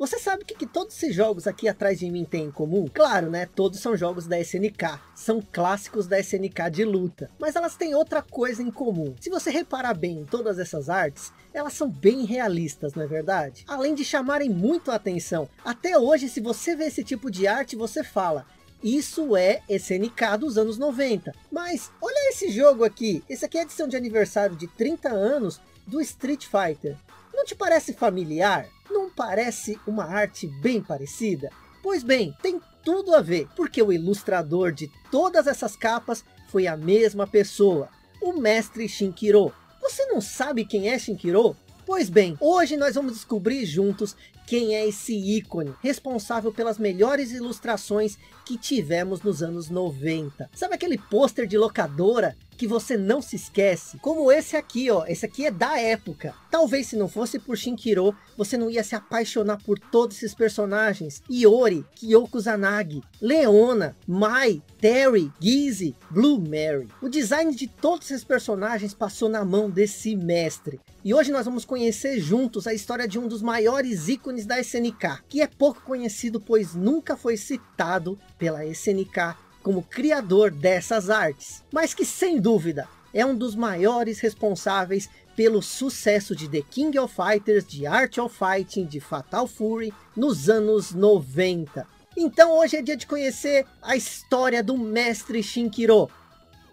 Você sabe o que, que todos esses jogos aqui atrás de mim têm em comum? Claro, né? Todos são jogos da SNK. São clássicos da SNK de luta. Mas elas têm outra coisa em comum. Se você reparar bem em todas essas artes, elas são bem realistas, não é verdade? Além de chamarem muito a atenção. Até hoje, se você vê esse tipo de arte, você fala... Isso é SNK dos anos 90. Mas olha esse jogo aqui. Esse aqui é a edição de aniversário de 30 anos do Street Fighter. Não te parece familiar? Não parece uma arte bem parecida? Pois bem, tem tudo a ver, porque o ilustrador de todas essas capas foi a mesma pessoa, o mestre Shinkiro. Você não sabe quem é Shinkiro? Pois bem, hoje nós vamos descobrir juntos quem é esse ícone responsável pelas melhores ilustrações que tivemos nos anos 90. Sabe aquele pôster de locadora que você não se esquece? Como esse aqui, ó. Esse aqui é da época. Talvez se não fosse por Shinkiro, você não ia se apaixonar por todos esses personagens. Iori, Kyoko Zanagi, Leona, Mai, Terry, Gizzy, Blue Mary. O design de todos esses personagens passou na mão desse mestre. E hoje nós vamos conhecer juntos a história de um dos maiores ícones da SNK, que é pouco conhecido pois nunca foi citado pela SNK como criador dessas artes, mas que sem dúvida é um dos maiores responsáveis pelo sucesso de The King of Fighters, de Art of Fighting, de Fatal Fury nos anos 90. Então hoje é dia de conhecer a história do mestre Shinkiro.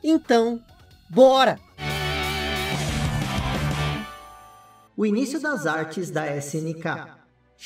Então, bora! O início das artes da SNK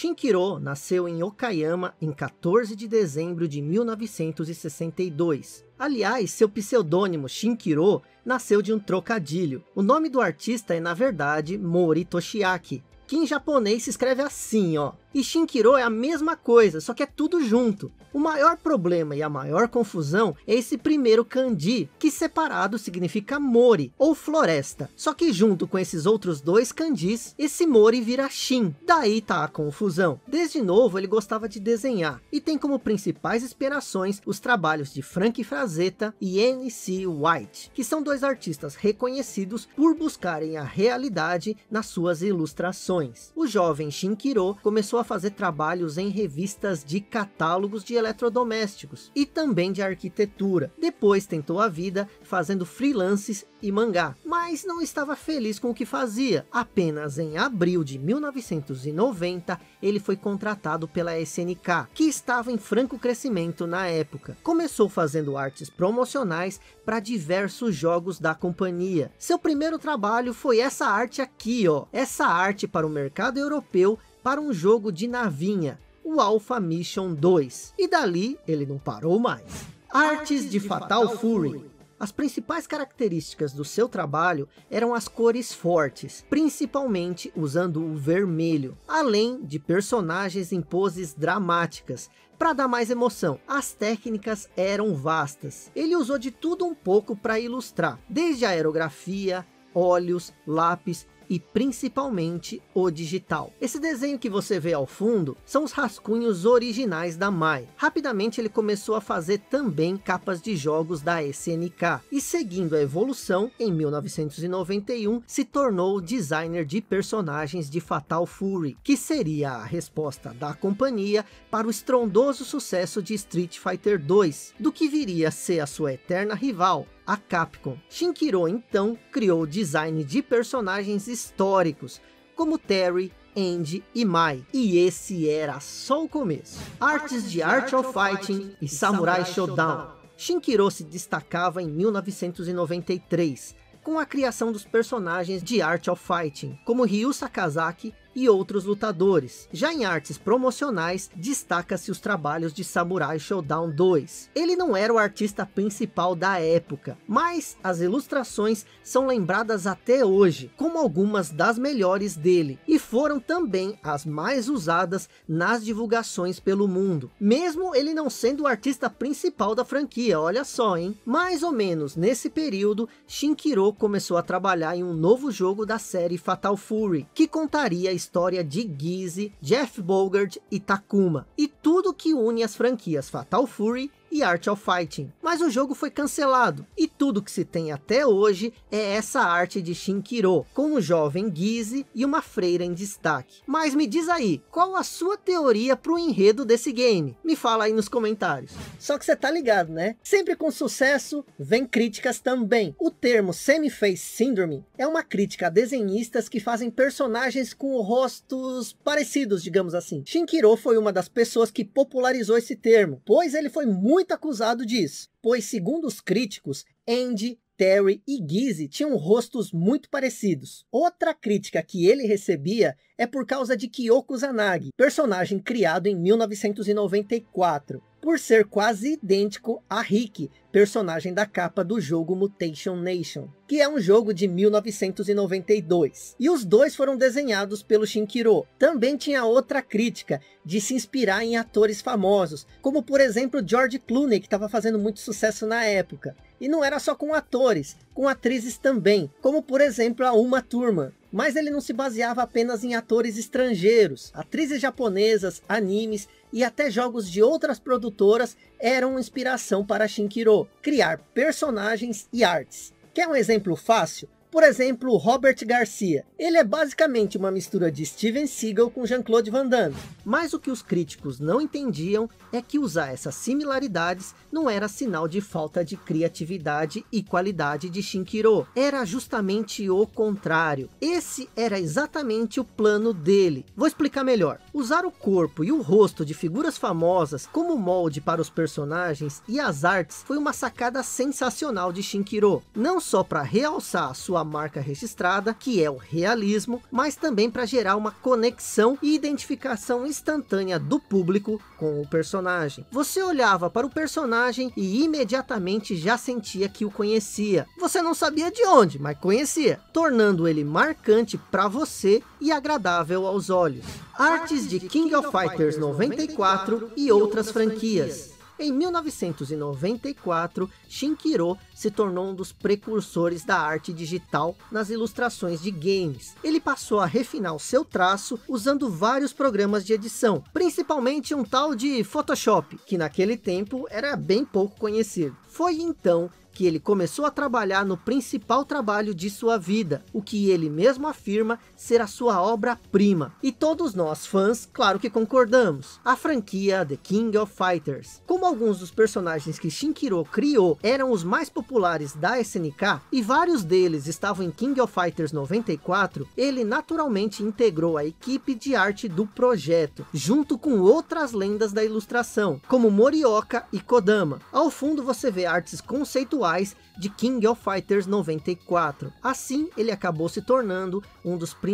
Shinkiro nasceu em Okayama em 14 de dezembro de 1962. Aliás, seu pseudônimo Shinkiro nasceu de um trocadilho. O nome do artista é na verdade Mori Toshiaki, que em japonês se escreve assim, ó. E Shinkiro é a mesma coisa, só que é tudo junto. O maior problema e a maior confusão é esse primeiro kanji, que separado significa mori, ou floresta. Só que junto com esses outros dois kanjis, esse mori vira shin. Daí tá a confusão. Desde novo ele gostava de desenhar, e tem como principais inspirações os trabalhos de Frank Frazetta e N.C. White, que são dois artistas reconhecidos por buscarem a realidade nas suas ilustrações. O jovem Shinkiro começou a fazer trabalhos em revistas de catálogos de eletrodomésticos e também de arquitetura. Depois tentou a vida fazendo freelances e mangá, mas não estava feliz com o que fazia. Apenas em abril de 1990, ele foi contratado pela SNK, que estava em franco crescimento na época. Começou fazendo artes promocionais para diversos jogos da companhia. Seu primeiro trabalho foi essa arte aqui, ó. Essa arte para o mercado europeu para um jogo de navinha, o Alpha Mission 2. E dali ele não parou mais. Artes de Fatal Fury. As principais características do seu trabalho eram as cores fortes, principalmente usando o vermelho, além de personagens em poses dramáticas, para dar mais emoção. As técnicas eram vastas. Ele usou de tudo um pouco para ilustrar, desde aerografia, óleos, lápis e principalmente o digital. Esse desenho que você vê ao fundo são os rascunhos originais da Mai. Rapidamente ele começou a fazer também capas de jogos da SNK e seguindo a evolução, em 1991 se tornou designer de personagens de Fatal Fury, que seria a resposta da companhia para o estrondoso sucesso de Street Fighter 2, do que viria a ser a sua eterna rival, a Capcom. Shinkiro então criou o design de personagens históricos, como Terry, Andy e Mai. E esse era só o começo. Artes de Art of Fighting e Samurai Shodown. Shinkiro se destacava em 1993, com a criação dos personagens de Art of Fighting, como Ryu Sakazaki e outros lutadores. Já em artes promocionais, destaca-se os trabalhos de Samurai Showdown 2. Ele não era o artista principal da época, mas as ilustrações são lembradas até hoje, como algumas das melhores dele, e foram também as mais usadas nas divulgações pelo mundo, mesmo ele não sendo o artista principal da franquia, olha só, hein? Mais ou menos nesse período, Shinkiro começou a trabalhar em um novo jogo da série Fatal Fury, que contaria a história de Gizzy, Jeff Bogart e Takuma, e tudo que une as franquias Fatal Fury e Art of Fighting. Mas o jogo foi cancelado, e tudo que se tem até hoje é essa arte de Shinkiro, com um jovem Guise e uma freira em destaque. Mas me diz aí, qual a sua teoria para o enredo desse game? Me fala aí nos comentários. Só que você tá ligado, né? Sempre com sucesso, vem críticas também. O termo Semi-Face Syndrome é uma crítica a desenhistas que fazem personagens com rostos parecidos, digamos assim. Shinkiro foi uma das pessoas que popularizou esse termo, pois ele foi muito acusado disso. Pois, segundo os críticos, Andy, Terry e Gizzy tinham rostos muito parecidos. Outra crítica que ele recebia é por causa de Kyoko Zanagi, personagem criado em 1994 por ser quase idêntico a Rick, personagem da capa do jogo Mutation Nation, que é um jogo de 1992. E os dois foram desenhados pelo Shinkiro. Também tinha outra crítica de se inspirar em atores famosos, como por exemplo George Clooney, que estava fazendo muito sucesso na época. E não era só com atores, com atrizes também, como por exemplo a Uma Thurman. Mas ele não se baseava apenas em atores estrangeiros, atrizes japonesas, animes e até jogos de outras produtoras eram inspiração para Shinkiro, criar personagens e artes. Quer um exemplo fácil? Por exemplo, Robert Garcia. Ele é basicamente uma mistura de Steven Seagal com Jean-Claude Van Damme. Mas o que os críticos não entendiam é que usar essas similaridades não era sinal de falta de criatividade e qualidade de Shinkiro. Era justamente o contrário. Esse era exatamente o plano dele. Vou explicar melhor. Usar o corpo e o rosto de figuras famosas como molde para os personagens e as artes foi uma sacada sensacional de Shinkiro. Não só para realçar sua sua marca registrada, que é o realismo, mas também para gerar uma conexão e identificação instantânea do público com o personagem. Você olhava para o personagem e imediatamente já sentia que o conhecia. Você não sabia de onde, mas conhecia, tornando ele marcante para você e agradável aos olhos. Artes de King of Fighters 94 e outras franquias. Em 1994, Shinkiro se tornou um dos precursores da arte digital nas ilustrações de games. Ele passou a refinar o seu traço usando vários programas de edição, principalmente um tal de Photoshop, que naquele tempo era bem pouco conhecido. Foi então que ele começou a trabalhar no principal trabalho de sua vida, o que ele mesmo afirma ser a sua obra-prima. E todos nós fãs, claro que concordamos, a franquia The King of Fighters. Como alguns dos personagens que Shinkiro criou eram os mais populares da SNK, e vários deles estavam em King of Fighters 94, ele naturalmente integrou a equipe de arte do projeto, junto com outras lendas da ilustração, como Morioka e Kodama. Ao fundo você vê artes conceituais de King of Fighters 94. Assim, ele acabou se tornando um dos principais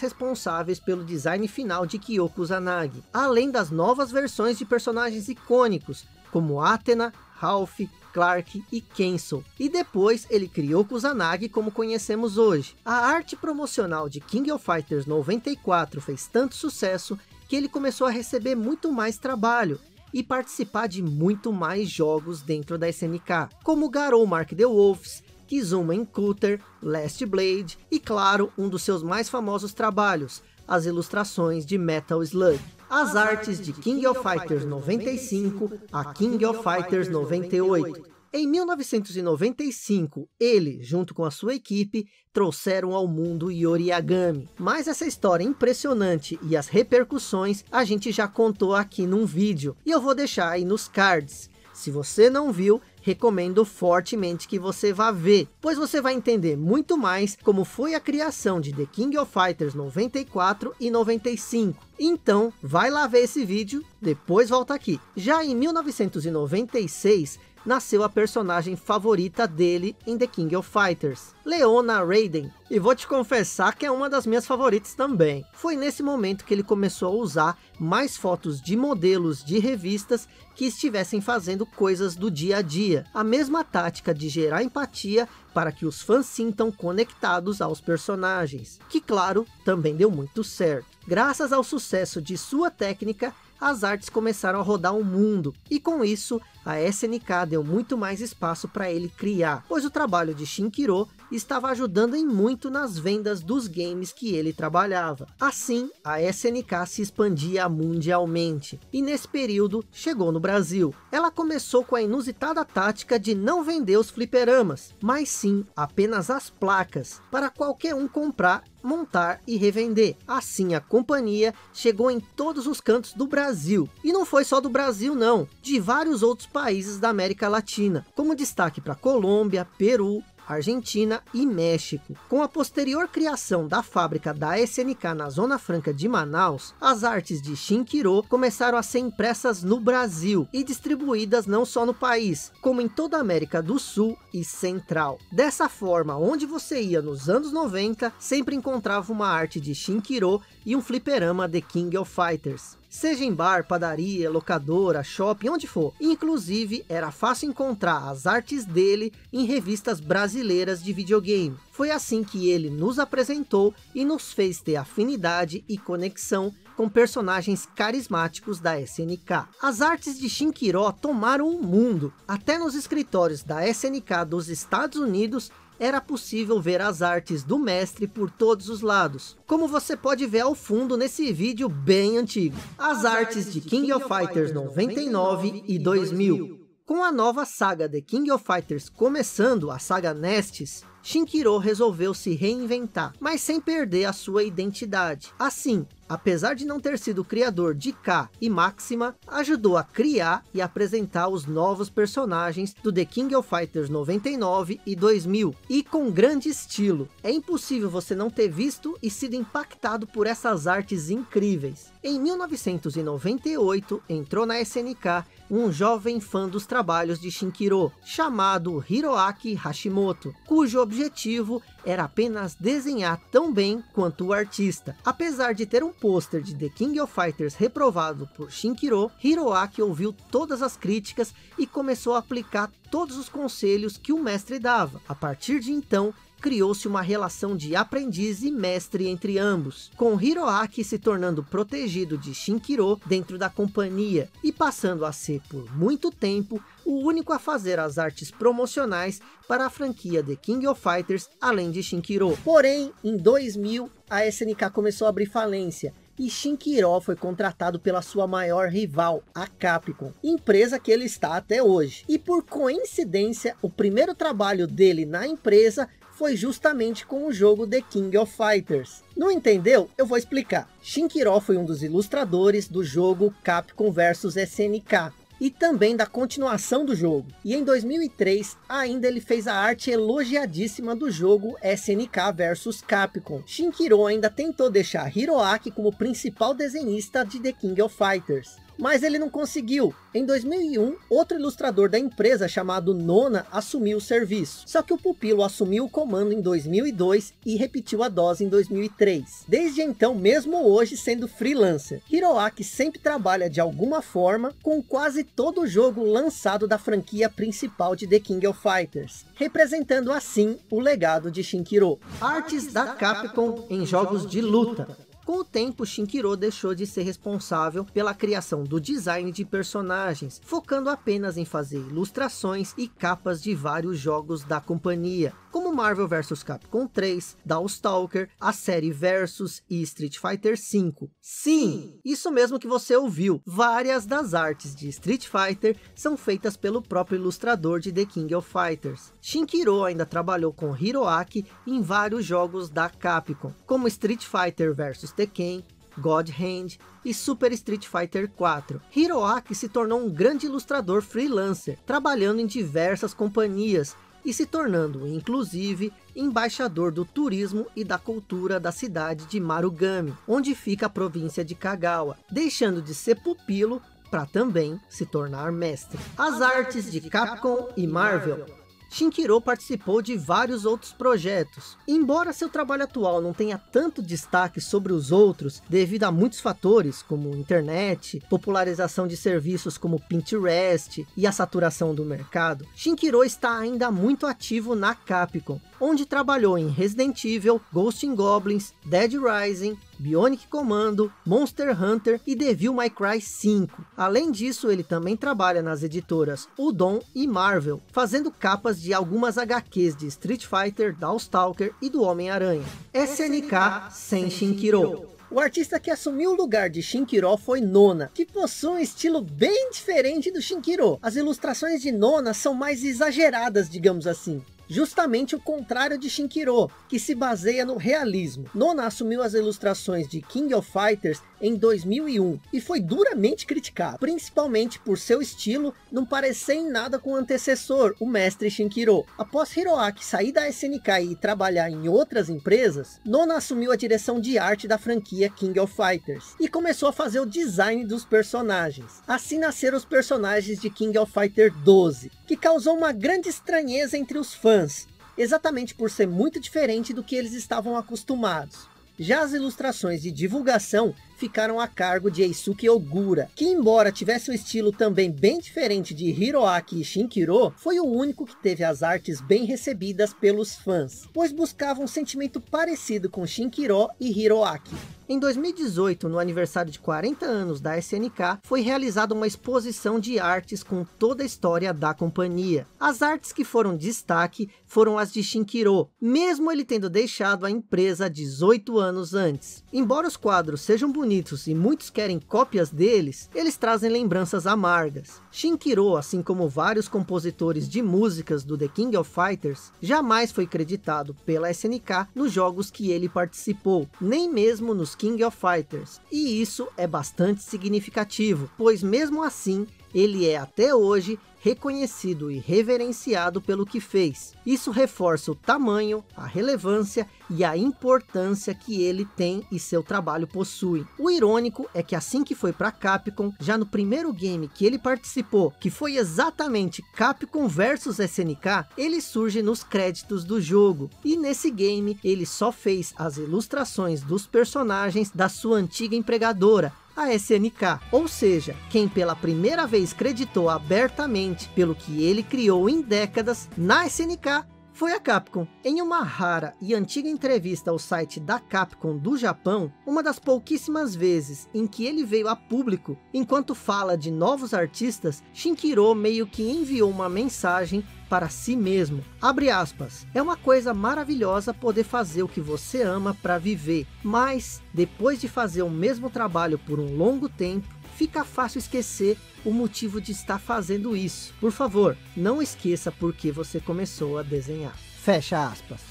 responsáveis pelo design final de Kyoko Zanagi, além das novas versões de personagens icônicos, como Athena, Ralph, Clark e Kenso. E depois ele criou Kusanagi como conhecemos hoje. A arte promocional de King of Fighters 94 fez tanto sucesso que ele começou a receber muito mais trabalho e participar de muito mais jogos dentro da SNK, como Garou Mark the Wolves, Kizuma Encounter, Last Blade e claro, um dos seus mais famosos trabalhos, as ilustrações de Metal Slug. As artes de King of Fighters 95 a King of Fighters 98. Em 1995, ele, junto com a sua equipe, trouxeram ao mundo Yoriagami. Mas essa história impressionante e as repercussões a gente já contou aqui num vídeo. E eu vou deixar aí nos cards. Se você não viu, recomendo fortemente que você vá ver, pois você vai entender muito mais como foi a criação de The King of Fighters 94 e 95. Então, vai lá ver esse vídeo, depois volta aqui. Já em 1996, nasceu a personagem favorita dele em The King of Fighters, Leona Raiden. E vou te confessar que é uma das minhas favoritas também. Foi nesse momento que ele começou a usar mais fotos de modelos de revistas que estivessem fazendo coisas do dia a dia. A mesma tática de gerar empatia para que os fãs sintam conectados aos personagens. Que claro, também deu muito certo. Graças ao sucesso de sua técnica, as artes começaram a rodar o mundo, e com isso, a SNK deu muito mais espaço para ele criar, pois o trabalho de Shinkiro estava ajudando em muito nas vendas dos games que ele trabalhava. Assim, a SNK se expandia mundialmente, e nesse período chegou no Brasil. Ela começou com a inusitada tática de não vender os fliperamas, mas sim apenas as placas, para qualquer um comprar montar e revender. Assim a companhia chegou em todos os cantos do Brasil. E não foi só do Brasil não, de vários outros países da América Latina, como destaque para Colômbia, Peru, Argentina e México. Com a posterior criação da fábrica da SNK na Zona Franca de Manaus, as artes de Shinkiro começaram a ser impressas no Brasil e distribuídas não só no país, como em toda a América do Sul e Central. Dessa forma, onde você ia nos anos 90, sempre encontrava uma arte de Shinkiro e um fliperama The King of Fighters seja em bar, padaria, locadora, shopping, onde for. Inclusive, era fácil encontrar as artes dele em revistas brasileiras de videogame. Foi assim que ele nos apresentou e nos fez ter afinidade e conexão com personagens carismáticos da SNK. As artes de Shinkiro tomaram o mundo, até nos escritórios da SNK dos Estados Unidos era possível ver as artes do mestre por todos os lados, como você pode ver ao fundo nesse vídeo bem antigo. As artes de King of Fighters 99 e 2000. Com a nova saga The King of Fighters começando, a saga Nestes, Shinkiro resolveu se reinventar, mas sem perder a sua identidade. Assim, apesar de não ter sido criador de K e Máxima, ajudou a criar e apresentar os novos personagens do The King of Fighters 99 e 2000, e com grande estilo. É impossível você não ter visto e sido impactado por essas artes incríveis. Em 1998, entrou na SNK um jovem fã dos trabalhos de Shinkiro, chamado Hiroaki Hashimoto, cujo objetivo era apenas desenhar tão bem quanto o artista. Apesar de ter um pôster de The King of Fighters reprovado por Shinkiro, Hiroaki ouviu todas as críticas e começou a aplicar todos os conselhos que o mestre dava. A partir de então, criou-se uma relação de aprendiz e mestre entre ambos, com Hiroaki se tornando protegido de Shinkiro dentro da companhia, e passando a ser por muito tempo o único a fazer as artes promocionais para a franquia The King of Fighters, além de Shinkiro. Porém, em 2000, a SNK começou a abrir falência, e Shinkiro foi contratado pela sua maior rival, a Capcom, empresa que ele está até hoje. E por coincidência, o primeiro trabalho dele na empresa foi justamente com o jogo The King of Fighters. Não entendeu? Eu vou explicar. Shinkiro foi um dos ilustradores do jogo Capcom vs SNK, e também da continuação do jogo. E em 2003, ainda ele fez a arte elogiadíssima do jogo SNK vs Capcom. Shinkiro ainda tentou deixar Hiroaki como principal desenhista de The King of Fighters mas ele não conseguiu. Em 2001, outro ilustrador da empresa chamado Nona assumiu o serviço. Só que o pupilo assumiu o comando em 2002 e repetiu a dose em 2003. Desde então, mesmo hoje sendo freelancer, Hiroaki sempre trabalha de alguma forma com quase todo o jogo lançado da franquia principal de The King of Fighters, representando assim o legado de Shinkiro. Artes da Capcom em jogos de luta. Com o tempo, Shinkiro deixou de ser responsável pela criação do design de personagens, focando apenas em fazer ilustrações e capas de vários jogos da companhia, como Marvel vs Capcom 3, Darkstalker, a série Versus e Street Fighter V. Sim, isso mesmo que você ouviu, várias das artes de Street Fighter são feitas pelo próprio ilustrador de The King of Fighters. Shinkiro ainda trabalhou com Hiroaki em vários jogos da Capcom, como Street Fighter vs Tekken, God Hand e Super Street Fighter 4. Hiroaki se tornou um grande ilustrador freelancer, trabalhando em diversas companhias e se tornando, inclusive, embaixador do turismo e da cultura da cidade de Marugami, onde fica a província de Kagawa, deixando de ser pupilo para também se tornar mestre. As artes de Capcom e Marvel Shinkiro participou de vários outros projetos. Embora seu trabalho atual não tenha tanto destaque sobre os outros, devido a muitos fatores, como internet, popularização de serviços como Pinterest e a saturação do mercado, Shinkiro está ainda muito ativo na Capcom, onde trabalhou em Resident Evil, Ghost in Goblins, Dead Rising, Bionic Commando, Monster Hunter e Devil May Cry 5. Além disso, ele também trabalha nas editoras Udon e Marvel, fazendo capas de algumas HQs de Street Fighter, Darkstalker e do Homem-Aranha. SNK sem Shinkiro. O artista que assumiu o lugar de Shinkiro foi Nona, que possui um estilo bem diferente do Shinkiro. As ilustrações de Nona são mais exageradas, digamos assim justamente o contrário de Shinkiro, que se baseia no realismo. Nona assumiu as ilustrações de King of Fighters em 2001 e foi duramente criticado, principalmente por seu estilo não parecer em nada com o antecessor, o mestre Shinkiro. Após Hiroaki sair da SNK e trabalhar em outras empresas, Nona assumiu a direção de arte da franquia King of Fighters e começou a fazer o design dos personagens. Assim nasceram os personagens de King of Fighter 12, que causou uma grande estranheza entre os fãs, exatamente por ser muito diferente do que eles estavam acostumados. Já as ilustrações de divulgação ficaram a cargo de Eisuke Ogura, que embora tivesse um estilo também bem diferente de Hiroaki e Shinkiro, foi o único que teve as artes bem recebidas pelos fãs, pois buscava um sentimento parecido com Shinkiro e Hiroaki. Em 2018, no aniversário de 40 anos da SNK, foi realizada uma exposição de artes com toda a história da companhia. As artes que foram destaque foram as de Shinkiro, mesmo ele tendo deixado a empresa 18 anos antes. Embora os quadros sejam bonitos, bonitos e muitos querem cópias deles, eles trazem lembranças amargas. Shinkiro, assim como vários compositores de músicas do The King of Fighters, jamais foi creditado pela SNK nos jogos que ele participou, nem mesmo nos King of Fighters. E isso é bastante significativo, pois mesmo assim, ele é até hoje reconhecido e reverenciado pelo que fez. Isso reforça o tamanho, a relevância e a importância que ele tem e seu trabalho possui. O irônico é que assim que foi para Capcom, já no primeiro game que ele participou, que foi exatamente Capcom versus SNK, ele surge nos créditos do jogo. E nesse game, ele só fez as ilustrações dos personagens da sua antiga empregadora, a SNK. Ou seja, quem pela primeira vez creditou abertamente pelo que ele criou em décadas na SNK foi a Capcom. Em uma rara e antiga entrevista ao site da Capcom do Japão, uma das pouquíssimas vezes em que ele veio a público, enquanto fala de novos artistas, Shinkiro meio que enviou uma mensagem para si mesmo. Abre aspas. É uma coisa maravilhosa poder fazer o que você ama para viver. Mas, depois de fazer o mesmo trabalho por um longo tempo, fica fácil esquecer o motivo de estar fazendo isso. Por favor, não esqueça por que você começou a desenhar. Fecha aspas.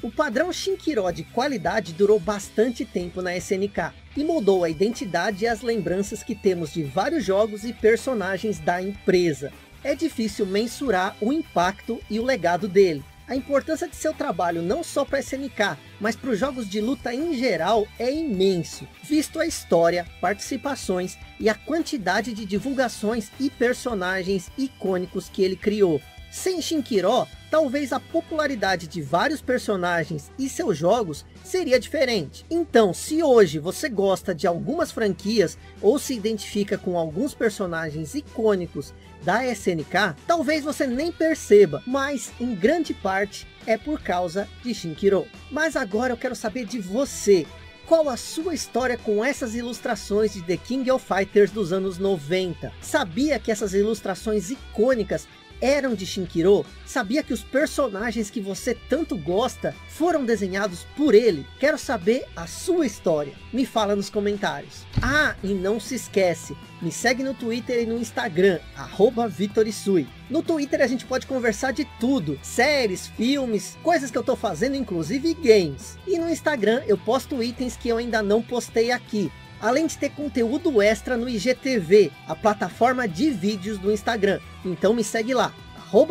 O padrão Shinkiro de qualidade durou bastante tempo na SNK e moldou a identidade e as lembranças que temos de vários jogos e personagens da empresa é difícil mensurar o impacto e o legado dele. A importância de seu trabalho não só para a SNK, mas para os jogos de luta em geral é imenso, visto a história, participações e a quantidade de divulgações e personagens icônicos que ele criou. Sem Shinkiro, talvez a popularidade de vários personagens e seus jogos seria diferente. Então, se hoje você gosta de algumas franquias ou se identifica com alguns personagens icônicos da SNK, talvez você nem perceba, mas em grande parte é por causa de Shinkiro. Mas agora eu quero saber de você. Qual a sua história com essas ilustrações de The King of Fighters dos anos 90? Sabia que essas ilustrações icônicas eram de Shinkiro? Sabia que os personagens que você tanto gosta foram desenhados por ele? Quero saber a sua história. Me fala nos comentários. Ah, e não se esquece, me segue no Twitter e no Instagram, arroba Vitorisui. No Twitter a gente pode conversar de tudo, séries, filmes, coisas que eu tô fazendo, inclusive games. E no Instagram eu posto itens que eu ainda não postei aqui além de ter conteúdo extra no IGTV, a plataforma de vídeos do Instagram. Então me segue lá,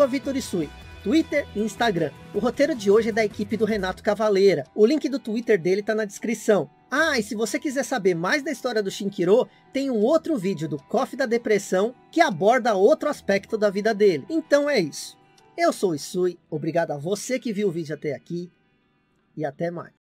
Vitorisui. Twitter e Instagram. O roteiro de hoje é da equipe do Renato Cavaleira. O link do Twitter dele está na descrição. Ah, e se você quiser saber mais da história do Shinkiro, tem um outro vídeo do Coffee da Depressão que aborda outro aspecto da vida dele. Então é isso. Eu sou o Isui, obrigado a você que viu o vídeo até aqui e até mais.